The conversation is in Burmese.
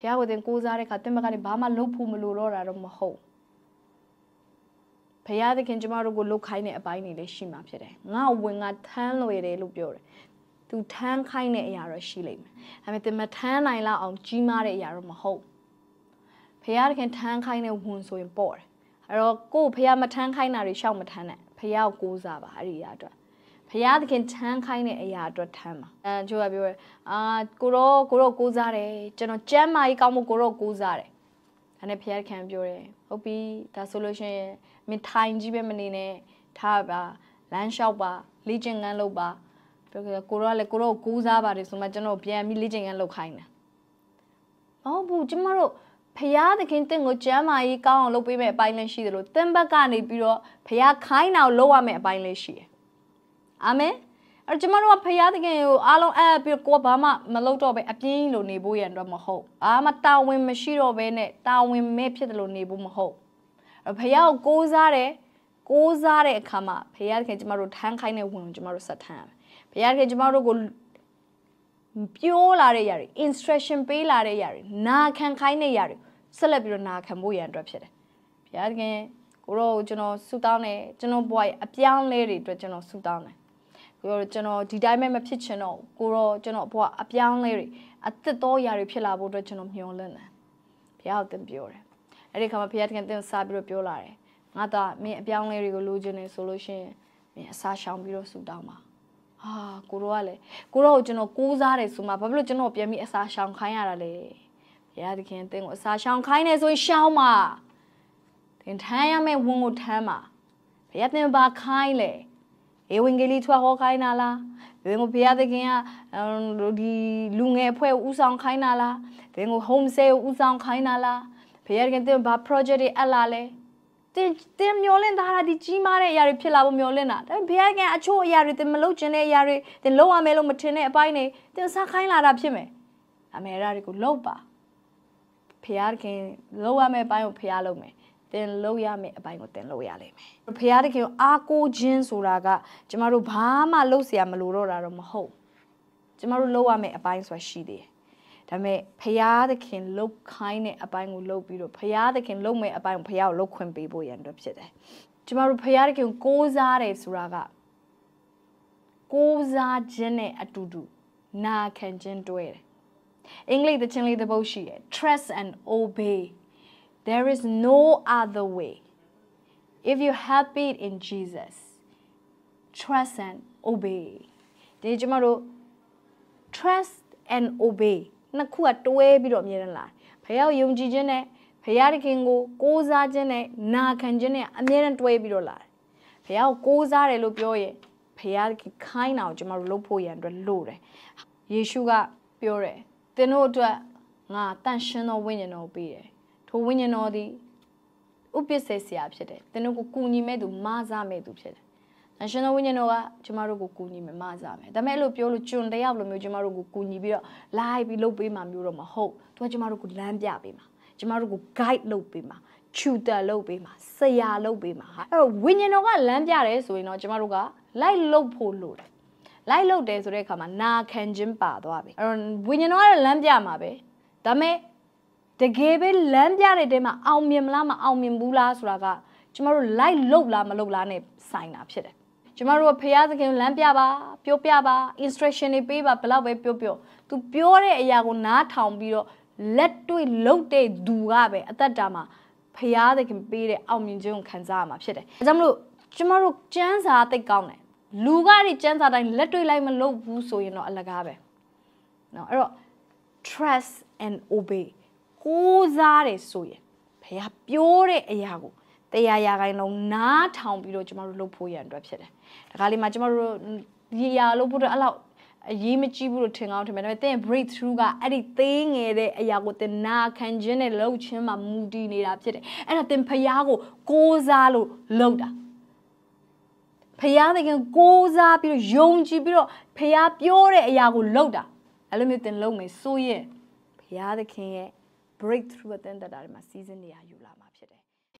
ဘုရားကိုသင်ကိုးစားတဲ့အခါသင်ဘက်ကနေဘာမှလုပ်ဖို့မလိုတော့တာတော့မဟုတ်ဘုရားသခင်ကျမတို့ကိုလုတ်ခိုင်းတဲ့အပိုင်းတွေလည်းရှိမှာဖြစ်တယ်ငါဝင်ငါထမ်းလွယ်တယ်လို့ပြောတယ်သူထမ်းခိုင်းတဲ့အရာတော့ရှိလိမ့်မယ်ဒါပေမဲ့သင်မထမ်းနိုင်လောက်အောင်ကြီးမားတဲ့အရာတော့မဟုတ်ဘုရားသခင်ထမ်းခိုင်းတဲ့ဝင်ဆိုရင်ပေါ့တယ်အဲ့တော့ကို့ဘုရားမထမ်းခိုင်းတာတွေရှောက်မထမ်းနဲ့ဘုရားကိုကိုးစားပါအဲ့ဒီအရာအတွက် ဘုရားသခင်ထမ်းခိုင်းတဲ့အရာအတွက်ထမ်းပါအဲကျိုးကပြောရအာကိုရောကိုရောကိုးစားတယ်ကျွန်တော်ကျမ်းမာရေးကောင်းမှုကိုရောကိုးစားတယ်ဒါနဲ့ဘုရားခင်ပြောတယ်ဟုတ်ပြီဒါဆိုလို့ရှိရင်မင်းထိုင်ကြီးပဲမနေနဲ့ထားပါလမ်းလျှောက်ပါလေ့ကျင့်ခန်းလုပ်ပါပြောကြကိုရောကလည်းကိုရောကိုးစားပါတယ်ဆိုမှကျွန်တော်ပြန်ပြီးလေ့ကျင့်ခန်းလုပ်ခိုင်းတယ်မဟုတ်ဘူးကျမတို့ဖះသခင်တင့်ကိုကျမ်းမာရေးကောင်းအောင်လုပ်ပေးမဲ့အပိုင်းလည်းရှိတယ်လို့တင့်ဘက်ကနေပြီးတော့ဖះခိုင်းတာကိုလုပ်ရမယ့်အပိုင်းလည်းရှိတယ် အာမင်အဲ့ကျမတို့ကဖရာသခင်ကိုအားလုံးအဲ့ပြီးကိုကဘာမှမလုပ်တော့ပဲအပြင်းလို့နေဖို့ရန်တော့မဟုတ်ဘာမှတာဝန်မရှိတော့ဘဲနဲ့တာဝန်မဲ့ဖြစ်တယ်လို့နေဖို့မဟုတ်အဲ့ဖရာကိုကိုးစားတယ်ကိုးစားတဲ့အခါမှာဖရာသခင်ကျမတို့ထမ်းခိုင်းတဲ့ဝင်ကိုကျမတို့ဆက်ထမ်းရမယ်ဖရာသခင်ကျမတို့ကိုပြောလာတဲ့ຢာတွေ instruction ပေးလာတဲ့ຢာတွေနာခံခိုင်းတဲ့ຢာတွေဆက်လက်ပြီးတော့နာခံဖို့ရန်အတွက်ဖြစ်တယ်ဘုရားသခင်ကိုရောကျွန်တော်ဆူတောင်းတယ်ကျွန်တော်ဘဝရဲ့အပြောင်းလဲတွေအတွက်ကျွန်တော်ဆူတောင်းတယ် ကိုရောကျွန်တော်ဒီတိုင်းပဲမဖြစ်ချင်တော့ကိုရောကျွန်တော်ဘဝအပြောင်းလဲတွေအသက်တော်ရာတွေဖြစ်လာဖို့အတွက်ကျွန်တော်မျှော်လင့်တယ်ဘုရားကိုသင်ပြောတယ်အဲ့ဒီခါမှာဘုရားသခင်သင်စားပြီးတော့ပြောလာတယ်ငါသားမင်းအပြောင်းလဲတွေကိုလိုချင်နေဆိုလို့ရှိရင်မင်းအစာရှောင်ပြီးတော့ဆူတောင်းပါဟာကိုရောကလည်းကိုရောကိုကျွန်တော်ကိုးစားတယ်ဆိုမှဘာဖြစ်လို့ကျွန်တော်ပြန်ပြီးအစာရှောင်ခိုင်းရတာလဲဘုရားသခင်သင်ကိုအစာရှောင်ခိုင်းနေဆိုရင်ရှောင်ပါသင်ထမ်းရမယ့်ဝန်ကိုထမ်းပါဘုရားသင်ဘာခိုင်းလဲ ဧဝံဂေလိထွက်ဟောခိုင်းတာလားသင်ကိုဘုရားသခင်ကဒီလူငယ်အဖွဲ့ကိုဥဆောင်ခိုင်းတာလားသင်ကို home stay ကိုဥဆောင်ခိုင်းတာလားဘုရားသခင်သင်ဘာ project တွေအပ်လာလဲတင်တင်မျောလင့်သားတာဒီကြီးမားတဲ့အရာတွေဖြစ်လာဖို့မျောလင့်တာဒါပေမဲ့ဘုရားကအချို့အရာတွေတင်မလုပ်ချင်တဲ့အရာတွေတင်လုပ်ရမယ်လို့မထင်တဲ့အပိုင်းတွေတင်စားခိုင်းလာတာဖြစ်မယ်အမေရာတွေကိုလုပ်ပါဘုရားခင်လုပ်ရမယ့်အပိုင်းကိုဘုရားလုပ်မယ် တင်လုပ်ရမယ့်အပိုင်းကိုတင်လုပ်ရလိမ့်မယ်ဘုရားတခင်ကိုအားကိုးခြင်းဆိုတာကကျမတို့ဘာမှလုပ်เสียမလို့တော့တာတော့မဟုတ်ကျမတို့လုပ်ရမယ့်အပိုင်းဆိုတာရှိသေးတယ်ဒါပေမဲ့ဖရာသခင်လှုပ်ခိုင်းတဲ့အပိုင်းကိုလှုပ်ပြီးတော့ဖရာသခင်လှုပ်မဲ့အပိုင်းကိုဖရာကိုလှုပ်ခွင့်ပေးဖို့ရန်အတွက်ဖြစ်တယ်။ကျမတို့ဖရာသခင်ကိုးစားတယ်ဆိုတာကကိုးစားခြင်းနဲ့အတူတူနာခံခြင်းတွဲတယ်။အင်္ဂလိပ်သချင်းလေးတစ်ပုဒ်ရှိတယ် trust and obey there is no other way if you have it in Jesus trust and obey ဒီကျမတို့ trust and obey နှစ်ခုကတွဲပြီးတော့အမြဲတမ်းလာဖခင်ကိုယုံကြည်ခြင်းနဲ့ဖခင်တခင်ကိုကိုးစားခြင်းနဲ့နာခံခြင်းနဲ့အမြဲတမ်းတွဲပြီးတော့လာတယ်ဖခင်ကိုကိုးစားတယ်လို့ပြောရင်ဖခင်တခင်ခိုင်းတာကိုကျွန်တော်တို့လုပ်ဖို့ရန်အတွက်လိုတယ်ယေရှုကပြောတယ်သင်တို့အတွက်ငါတန်ရှင်းသောဝိညာဉ်တော်ပေးတယ် ထိုဝိညာဉ်တော်သည်ဥပ္ပစ္စေဆရာဖြစ်တယ်သင်တို့ကိုကူညီမဲ့သူမဆမဲ့သူဖြစ်တယ်အရှင်တော်ဝိညာဉ်တော်ကကျမတို့ကိုကူညီမယ်မစားမယ်ဒါပေမဲ့အဲ့လိုပြောလို့ကျွန်တယောက်လိုမျိုးကျမတို့ကိုကူညီပြီးတော့ live ပြီးလုပ်ပေးမှမျိုးတော့မဟုတ်သူကကျမတို့ကိုလမ်းပြပေးမှာကျမတို့ကို guide လုပ်ပေးမှာ tutor လုပ်ပေးမှာဆရာလုပ်ပေးမှာအဲ့တော့ဝိညာဉ်တော်ကလမ်းပြတယ်ဆိုရင်တော့ကျမတို့က live လုပ်ဖို့လိုတယ် live လုပ်တယ်ဆိုတဲ့အခါမှာနာခံခြင်းပါသွားပြီအဲ့တော့ဝိညာဉ်တော်ကလမ်းပြမှာပဲဒါပေမဲ့ တကယ်ပဲလမ်းပြတဲ့တဲမှာအောင်မြင်မလားမအောင်မြင်ဘူးလားဆိုတာကကျမတို့ live လုပ်လားမလုပ်လားနဲ့ဆိုင်တာဖြစ်တယ်ကျမတို့ကဖះသခင်လမ်းပြပါပြောပြပါ instruction တွေပေးပါဘယ်လောက်ပဲပြောပြော तू ပြောတဲ့အရာကိုနားထောင်ပြီးတော့လက်တွေ့လုပ်တဲ့သူကပဲအသက်တာမှာဖះသခင်ပေးတဲ့အောင်မြင်ခြင်းကိုခံစားရမှာဖြစ်တယ်။ဒါကြောင့်မလို့ကျမတို့စံစာသိကောင်းတယ်။လူကဒီစံစာတိုင်းလက်တွေ့လိုက်မလုပ်ဘူးဆိုရင်တော့အလကားပဲ။နော်အဲ့တော့ trust and obey ကိုးစားတယ်ဆိုရင်ဖះပြောတဲ့အရာကိုတရားရာခိုင်လုံးနားထောင်ပြီးတော့ကျမတို့လုပ်ဖို့ရန်အတွက်ဖြစ်တယ်။ဒါကလေးမှာကျမတို့ဒီရာလုပ်ဖို့တော့အဲ့လောက်အရေးမကြီးဘူးလို့ထင်ကောင်းထင်မယ်ဒါပေမဲ့သင် breakthrough ကအဲ့ဒီသေးငယ်တဲ့အရာကိုသင်နာခံခြင်းနဲ့လှုပ်ခြင်းမှာမူတည်နေတာဖြစ်တယ်။အဲ့ဒါသင်ဖျားကိုကိုးစားလို့လှုပ်တာ။ဖျားသခင်ကိုးစားပြီးတော့ယုံကြည်ပြီးတော့ဖျားပြောတဲ့အရာကိုလှုပ်တာ။အဲ့လိုမျိုးသင်လုပ်မယ်ဆိုရင်ဖျားသခင်ရဲ့ breakthrough အသင်တတာတွေမှာစီးစင်းနေရယူလာမှာ